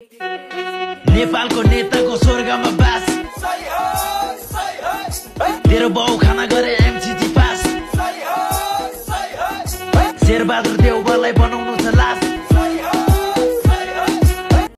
नेपालको नेताको स्वर्गमा बास। तेरो बाउ खाना गरे एमसिजी पास शेरबहादुर देउबालाई बनाउनु छ लास।